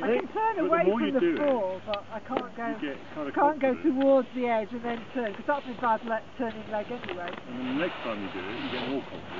I can turn But away the from the do it, but I can't go. Kind of Can't go towards the edge and then turn because that's my bad le- turning leg anyway. And then the next time you do it, you get more confident.